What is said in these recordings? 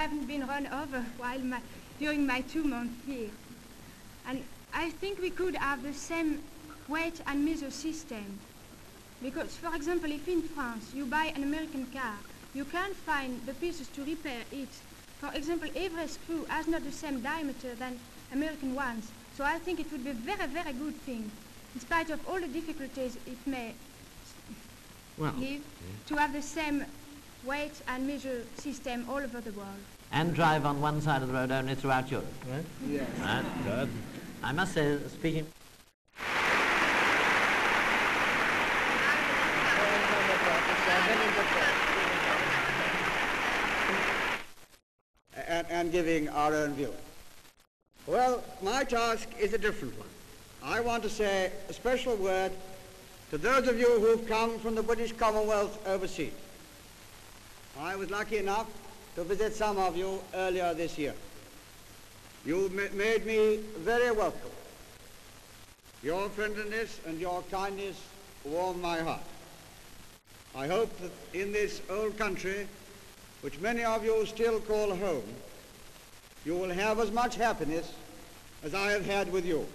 I haven't been run over while my, during my two months here. And I think we could have the same weight and measure system. Because, for example, if in France you buy an American car, you can't find the pieces to repair it. For example, every screw has not the same diameter than American ones. So I think it would be a very, very good thing, in spite of all the difficulties it may Well, give, to have the same weight and measure system all over the world. and drive on one side of the road only throughout Europe. Right? Yes. Right, good. I must say, speaking... and, and giving our own view. Well, my task is a different one. I want to say a special word to those of you who've come from the British Commonwealth overseas. I was lucky enough to visit some of you earlier this year. You made me very welcome. Your friendliness and your kindness warm my heart. I hope that in this old country, which many of you still call home, you will have as much happiness as I have had with you.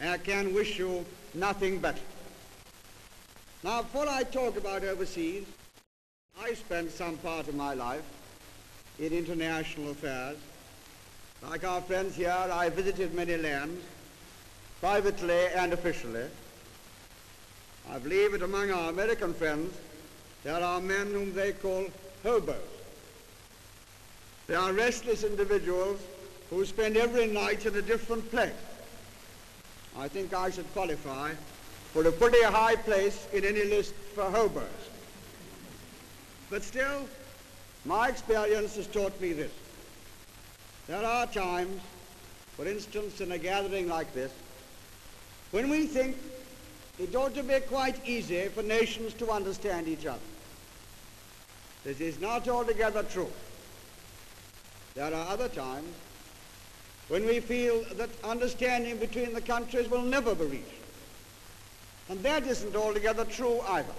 And I can wish you nothing better. Now, before I talk about overseas, I spent some part of my life in international affairs. Like our friends here, I visited many lands, privately and officially. I believe that among our American friends, there are men whom they call hobos. They are restless individuals who spend every night in a different place. I think I should qualify for a pretty high place in any list for hobos. But still, my experience has taught me this. There are times, for instance, in a gathering like this, when we think it ought to be quite easy for nations to understand each other. This is not altogether true. There are other times when we feel that understanding between the countries will never be reached. And that isn't altogether true either.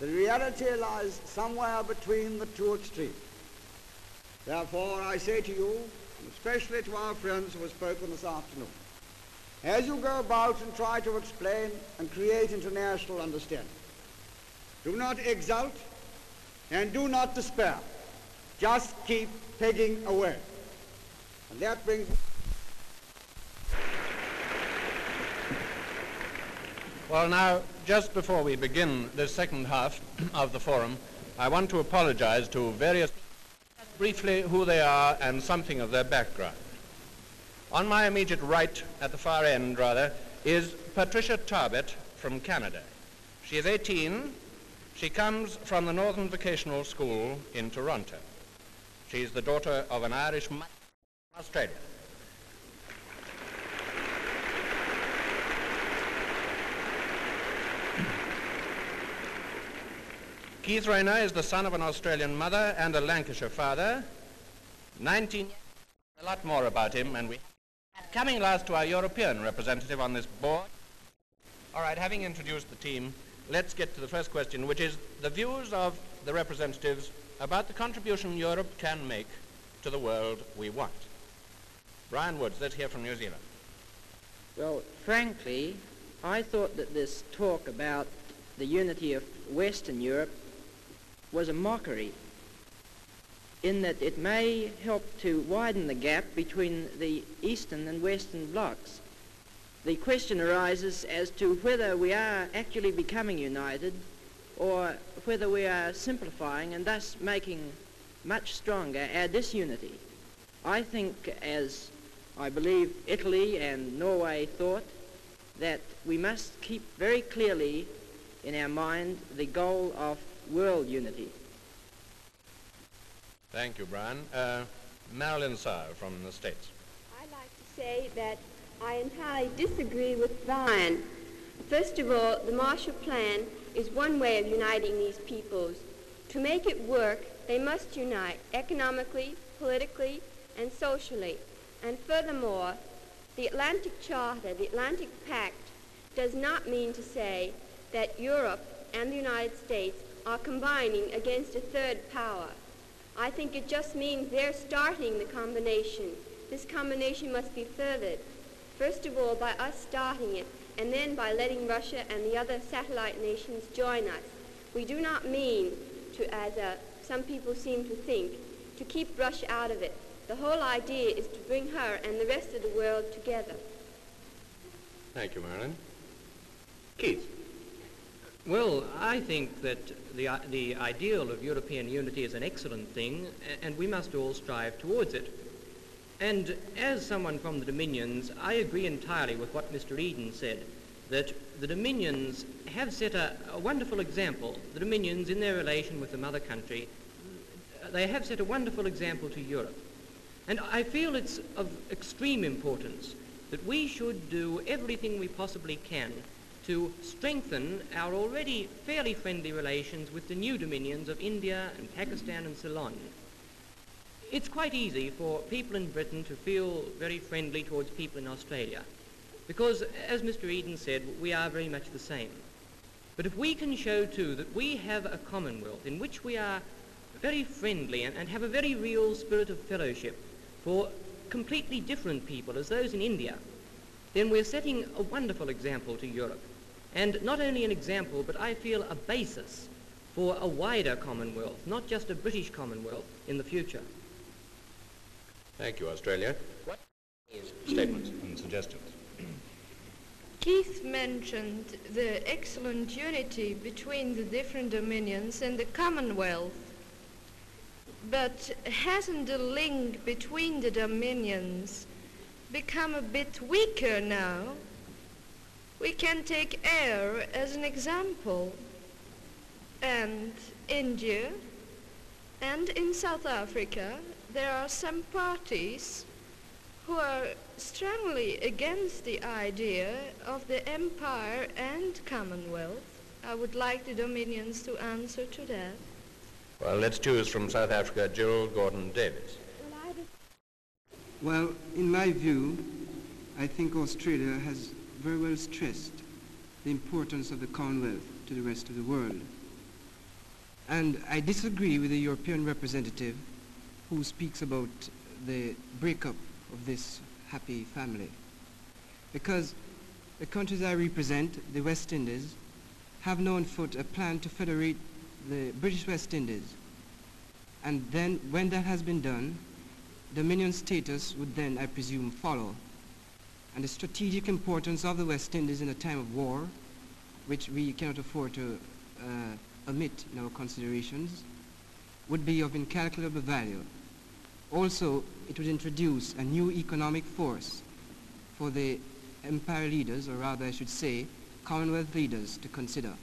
The reality lies somewhere between the two extremes. Therefore, I say to you, and especially to our friends who have spoken this afternoon, as you go about and try to explain and create international understanding, do not exult and do not despair. Just keep pegging away. And that brings Well, now, just before we begin this second half of the forum, I want to apologize to various briefly who they are and something of their background. On my immediate right, at the far end rather, is Patricia Tarbett from Canada. She is 18. She comes from the Northern Vocational School in Toronto. She's the daughter of an Irish mother Keith Rayner is the son of an Australian mother and a Lancashire father. 19 years, a lot more about him, and we coming last to our European representative on this board. All right, having introduced the team, let's get to the first question, which is the views of the representatives about the contribution Europe can make to the world we want. Brian Woods, let's hear from New Zealand. Well, frankly, I thought that this talk about the unity of Western Europe was a mockery in that it may help to widen the gap between the Eastern and Western blocs. The question arises as to whether we are actually becoming united or whether we are simplifying and thus making much stronger our disunity. I think, as I believe Italy and Norway thought, that we must keep very clearly in our mind the goal of world unity. Thank you, Brian. Uh, Marilyn Saar from the States. I'd like to say that I entirely disagree with Brian. First of all, the Marshall Plan is one way of uniting these peoples. To make it work, they must unite economically, politically, and socially. And furthermore, the Atlantic Charter, the Atlantic Pact, does not mean to say that Europe and the United States are combining against a third power. I think it just means they're starting the combination. This combination must be furthered. First of all, by us starting it, and then by letting Russia and the other satellite nations join us. We do not mean to, as uh, some people seem to think, to keep Russia out of it. The whole idea is to bring her and the rest of the world together. Thank you, Marilyn. Keith. Well, I think that the, uh, the ideal of European unity is an excellent thing, and we must all strive towards it. And as someone from the Dominions, I agree entirely with what Mr. Eden said, that the Dominions have set a, a wonderful example. The Dominions, in their relation with the mother country, they have set a wonderful example to Europe. And I feel it's of extreme importance that we should do everything we possibly can to strengthen our already fairly friendly relations with the new dominions of India and Pakistan and Ceylon. It's quite easy for people in Britain to feel very friendly towards people in Australia because, as Mr. Eden said, we are very much the same. But if we can show, too, that we have a commonwealth in which we are very friendly and, and have a very real spirit of fellowship for completely different people as those in India, then we're setting a wonderful example to Europe. And not only an example, but I feel a basis for a wider Commonwealth, not just a British Commonwealth in the future. Thank you, Australia. What statements and suggestions? Keith mentioned the excellent unity between the different dominions and the Commonwealth. But hasn't the link between the dominions become a bit weaker now? We can take Eire as an example, and India, and in South Africa there are some parties who are strongly against the idea of the empire and commonwealth. I would like the dominions to answer to that. Well, let's choose from South Africa Gerald Gordon Davis. Well, in my view, I think Australia has very well stressed the importance of the Commonwealth to the rest of the world. And I disagree with the European representative who speaks about the breakup of this happy family. Because the countries I represent, the West Indies, have now on foot a plan to federate the British West Indies. And then when that has been done, Dominion status would then, I presume, follow. And the strategic importance of the West Indies in a time of war, which we cannot afford to uh, omit in our considerations, would be of incalculable value. Also, it would introduce a new economic force for the empire leaders, or rather I should say, Commonwealth leaders to consider. Are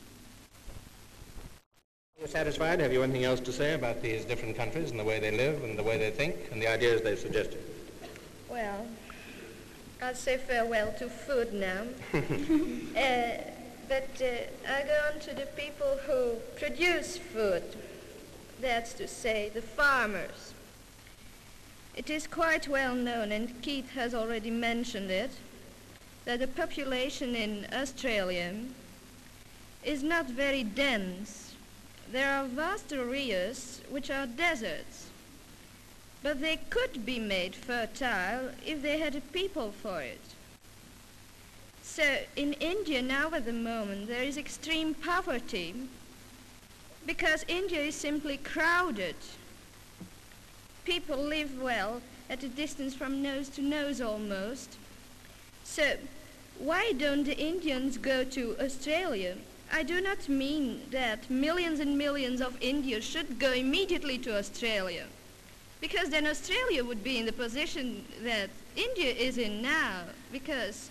you satisfied? Have you anything else to say about these different countries and the way they live and the way they think and the ideas they've suggested? Well, I'll say farewell to food now. uh, but uh, I go on to the people who produce food. That's to say, the farmers. It is quite well known, and Keith has already mentioned it, that the population in Australia is not very dense. There are vast areas which are deserts, but they could be made fertile if they had a people for it. So in India now at the moment there is extreme poverty because India is simply crowded people live well at a distance from nose to nose almost. So, why don't the Indians go to Australia? I do not mean that millions and millions of Indians should go immediately to Australia, because then Australia would be in the position that India is in now, because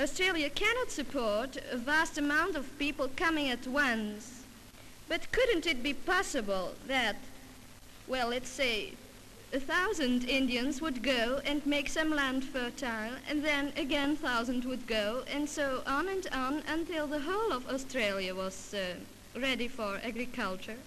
Australia cannot support a vast amount of people coming at once. But couldn't it be possible that, well, let's say a thousand Indians would go and make some land fertile, and then again thousand would go, and so on and on until the whole of Australia was uh, ready for agriculture.